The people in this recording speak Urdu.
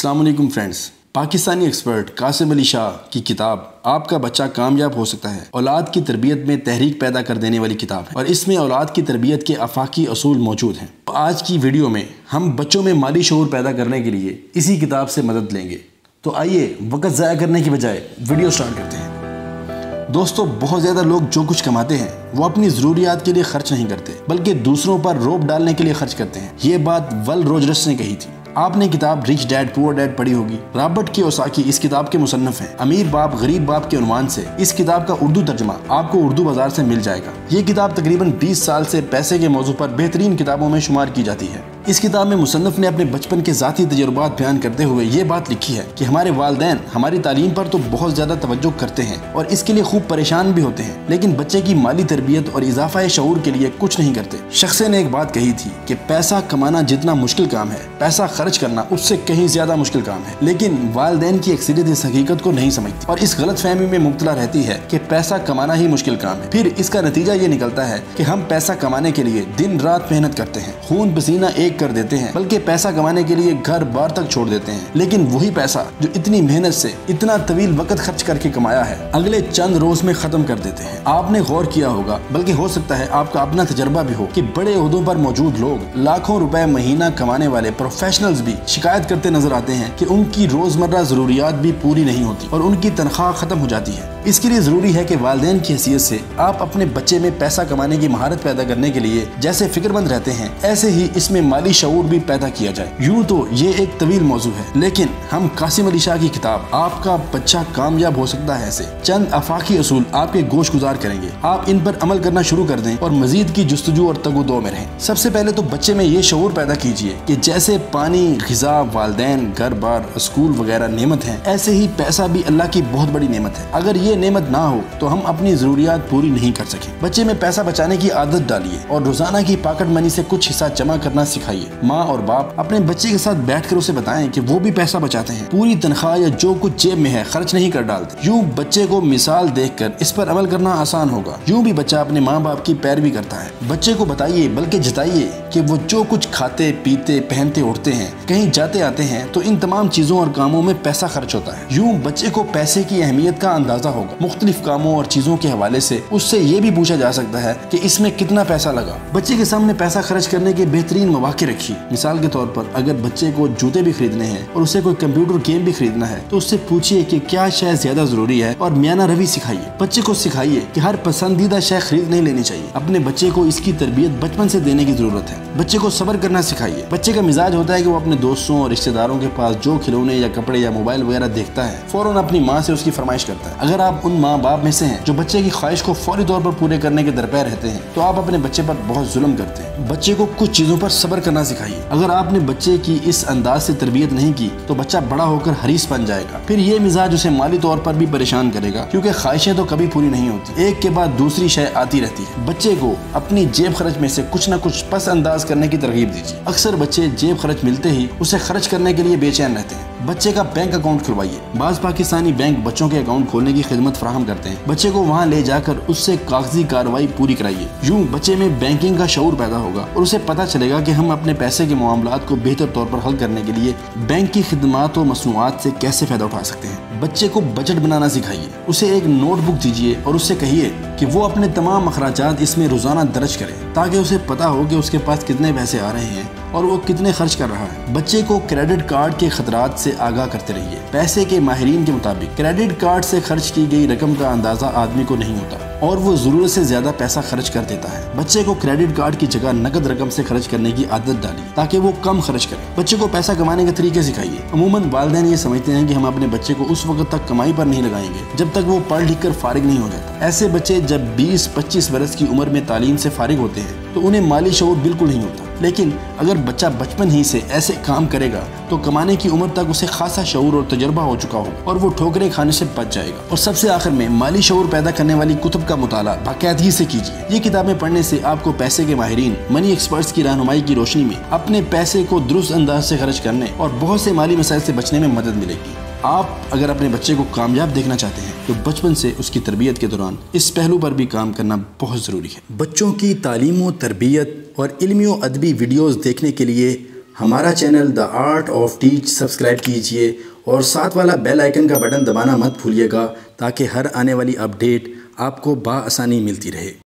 السلام علیکم فرینڈز۔ پاکستانی ایکسپرٹ قاسم علی شاہ کی کتاب آپ کا بچہ کامیاب ہو سکتا ہے۔ اولاد کی تربیت میں تحریک پیدا کر دینے والی کتاب ہے۔ اور اس میں اولاد کی تربیت کے افاقی اصول موجود ہیں۔ آج کی ویڈیو میں ہم بچوں میں مالی شعور پیدا کرنے کے لیے اسی کتاب سے مدد لیں گے۔ تو آئیے وقت ضائع کرنے کی بجائے ویڈیو سٹارٹ کرتے ہیں۔ دوستو، بہت زیادہ لوگ جو کچھ کماتے ہیں، وہ اپنی ضروریات کے لیے خرچ نہیں کرتے، بلکہ دوسروں پر روپ ڈالنے کے لیے خرچ کرتے ہیں۔ یہ بات ول روجرس نے کہی تھی۔ آپ نے کتاب ریچ ڈیڈ پور ڈیڈ پڑھی ہوگی۔ رابرٹ کی اوساکی اس کتاب کے مصنف ہیں۔ امیر باپ، غریب باپ کے عنوان سے اس کتاب کا اردو ترجمہ آپ کو اردو بازار سے مل جائے گا۔ یہ کتاب تقریباً بیس سال سے پیسے کے موضوع پر بہترین کتابوں میں شمار کی جاتی ہے۔ اس کتاب میں مصنف نے اپنے بچپن کے ذاتی تجربات بیان کرتے ہوئے یہ بات لکھی ہے کہ ہمارے والدین ہماری تعلیم پر تو بہت زیادہ توجہ کرتے ہیں اور اس کے لیے خوب پریشان بھی ہوتے ہیں، لیکن بچے کی مالی تربیت اور اضافہ شعور کے لیے کچھ نہیں کرتے۔ شخص نے ایک بات کہی تھی کہ پیسہ کمانا جتنا مشکل کام ہے، پیسہ خرچ کرنا اس سے کہیں زیادہ مشکل کام ہے۔ لیکن والدین کی اکثریت اس حقیقت کو نہیں سمجھتی۔ اور اس غلط فہمی میں مبتلا رہتی ہے کہ پیسہ کمانا ہی مشکل کام ہے۔ پھر اس کا نتیجہ یہ نکلتا ہے کہ ہم پیسہ کمانے کے لیے دن رات محنت کرتے ہیں۔ خون پسینہ ایک کر دیتے ہیں، بلکہ پیسہ کمانے کے لیے گھر بار تک چھوڑ دیتے ہیں۔ لیکن وہی پیسہ جو اتنی محنت سے، اتنا طویل وقت خرچ کر کے کمایا ہے، اگلے چند روز میں ختم کر دیتے ہیں۔ آپ نے غور کیا ہوگا، بلکہ ہو سکتا ہے آپ کا اپنا تجربہ بھی ہو کہ بڑے عہدوں پر موجود لوگ لاکھوں روپے مہینہ کمانے والے پروفیشنلز بھی شکایت کرتے نظر آتے ہیں کہ ان کی روزمرہ ضروریات بھی پوری نہیں ہوتی اور ان کی تنخواہ ختم ہو جاتی ہے۔ اس کے لیے ضروری ہے کہ والدین کی حیثیت سے آپ اپنے بچے میں پیسہ کمانے کی مہارت پیدا کرنے کے لیے جیسے فکر مند رہتے ہیں، ایسے ہی اس میں مالی شعور بھی پیدا کیا جائے۔ یوں تو یہ ایک طویل موضوع ہے، لیکن ہم قاسم علی شاہ کی کتاب آپ کا بچہ کامیاب ہو سکتا ہے ایسے۔ چند افاقی اصول آپ کے گوش گزار کریں گے۔ آپ ان پر عمل کرنا شروع کر دیں اور مزید کی جستجو اور تگو دو میں رہیں۔ سب سے پہلے تو بچے میں یہ شعور پیدا کیجیے کہ جیسے پانی، غذا، والدین، گھر بار، اسکول وغیرہ نعمت ہیں، ایسے ہی پیسہ بھی اللہ کی بہت بڑی نعمت ہے۔ اگر یہ نعمت نہ ہو تو ہم اپنی ضروریات پوری نہیں کر سکیں بچے میں پیسہ بچانے کی عادت ڈالیے اور روزانہ کی پاکٹ منی سے کچھ حصہ جمع کرنا سکھائیے۔ ماں اور باپ اپنے بچے کے ساتھ بیٹھ کر اسے بتائیں کہ وہ بھی پیسہ بچاتے ہیں۔ پوری تنخواہ یا جو کچھ جیب میں ہے خرچ نہیں کر ڈالتے۔ یوں بچے کو مثال دیکھ کر اس پر عمل کرنا آسان ہوگا۔ یوں بھی بچہ اپنے ماں باپ کی پیروی کرتا ہے۔ بچے کو بتائیے بلکہ جتائیے کہ وہ جو کچھ کھاتے، پیتے، پہنتے اٹھتے ہیں، کہیں جاتے آتے ہیں تو ان تمام چیزوں اور کاموں میں پیسہ خرچ ہوتا ہے۔ یوں بچے کو پیسے کی اہمیت کا اندازہ ہو ہوگا۔ مختلف کاموں اور چیزوں کے حوالے سے اس سے یہ بھی پوچھا جا سکتا ہے کہ اس میں کتنا پیسہ لگا۔ بچے کے سامنے پیسہ خرچ کرنے کے بہترین مواقع رکھیے۔ مثال کے طور پر اگر بچے کو جوتے بھی خریدنے ہیں اور اسے کوئی کمپیوٹر گیم بھی خریدنا ہے تو اس سے پوچھئے کہ کیا شے زیادہ ضروری ہے اور میانہ روی سکھائیے۔ بچے کو سکھائیے کہ ہر پسندیدہ شے خرید نہیں لینی چاہیے۔ اپنے بچے کو اس کی تربیت بچپن سے دینے کی ضرورت ہے۔ بچے کو صبر کرنا سکھائیے۔ بچے کا مزاج ہوتا ہے کہ وہ اپنے دوستوں اور رشتہ داروں کے پاس جو کھلونے یا کپڑے یا موبائل وغیرہ دیکھتا ہے، فوراً اپنی ماں سے اس کی فرمائش کرتا ہے۔ اگر آپ ان ماں باپ میں سے ہیں جو بچے کی خواہش کو فوری طور پر پورے کرنے کے درپے رہتے ہیں، تو آپ اپنے بچے پر بہت ظلم کرتے ہیں۔ بچے کو کچھ چیزوں پر صبر کرنا سکھائیے۔ اگر آپ نے بچے کی اس انداز سے تربیت نہیں کی، تو بچہ بڑا ہو کر حریص بن جائے گا۔ پھر یہ مزاج اسے مالی طور پر بھی پریشان کرے گا، کیونکہ خواہشیں تو کبھی پوری نہیں ہوتی۔ ایک کے بعد دوسری شے آتی رہتی ہے۔ بچے کو اپنی جیب خرچ میں سے کچھ نہ کچھ پس انداز کرنے کی ترغیب دیجیے۔ اکثر بچے جیب خرچ ملتے ہی اسے خرچ کرنے کے لیے بے چین رہتے ہیں۔ بچے کا بینک اکاؤنٹ کھلوائیے۔ بعض پاکستانی بینک بچوں کے اکاؤنٹ کھولنے کی خدمت فراہم کرتے ہیں۔ بچے کو وہاں لے جا کر اس سے کاغذی کاروائی پوری کرائیے۔ یوں بچے میں بینکنگ کا شعور پیدا ہوگا اور اسے پتہ چلے گا کہ ہم اپنے پیسے کے معاملات کو بہتر طور پر حل کرنے کے لیے بینک کی خدمات و مصنوعات سے کیسے فائدہ اٹھا سکتے ہیں۔ بچے کو بجٹ بنانا سکھائیے۔ اسے ایک نوٹ بک دیجیے اور اس سے کہیے کہ وہ اپنے تمام اخراجات اس میں روزانہ درج کرے تاکہ اسے پتا ہو کہ اس کے پاس کتنے پیسے آ رہے ہیں۔ اور وہ کتنے خرچ کر رہا ہے۔ بچے کو کریڈٹ کارڈ کے خطرات سے آگاہ کرتے رہیے۔ پیسے کے ماہرین کے مطابق کریڈٹ کارڈ سے خرچ کی گئی رقم کا اندازہ آدمی کو نہیں ہوتا اور وہ ضرورت سے زیادہ پیسہ خرچ کر دیتا ہے۔ بچے کو کریڈٹ کارڈ کی جگہ نقد رقم سے خرچ کرنے کی عادت ڈالی تاکہ وہ کم خرچ کرے۔ بچے کو پیسہ کمانے کے طریقے سکھائیے۔ عموماً والدین یہ سمجھتے ہیں کہ ہم اپنے بچے کو اس وقت تک کمائی پر نہیں لگائیں گے جب تک وہ پڑھ لکھ کر فارغ نہیں ہو جاتا۔ ایسے بچے جب بیس پچیس برس کی عمر میں تعلیم سے فارغ ہوتے ہیں تو انہیں مالی شعور بالکل نہیں ہوتا۔ لیکن اگر بچہ بچپن ہی سے ایسے کام کرے گا تو کمانے کی عمر تک اسے خاصا شعور اور تجربہ ہو چکا ہو اور وہ ٹھوکرے کھانے سے بچ جائے گا۔ اور سب سے آخر میں مالی شعور پیدا کرنے والی کتب کا مطالعہ باقاعدگی سے کیجیے یہ کتابیں پڑھنے سے آپ کو پیسے کے ماہرین منی ایکسپرٹس کی رہنمائی کی روشنی میں اپنے پیسے کو درست انداز سے خرچ کرنے اور بہت سے مالی مسائل سے بچنے میں مدد ملے گی۔ آپ اگر اپنے بچے کو کامیاب دیکھنا چاہتے ہیں، تو بچپن سے اس کی تربیت کے دوران اس پہلو پر بھی کام کرنا بہت ضروری ہے۔ بچوں کی تعلیم و تربیت اور علمی و ادبی ویڈیوز دیکھنے کے لیے ہمارا channel the art of teach subscribe کیجیے اور ساتھ والا بیل آئیکن کا بٹن دبانا مت بھولیے گا تاکہ ہر آنے والی اپڈیٹ آپ کو با آسانی ملتی رہے۔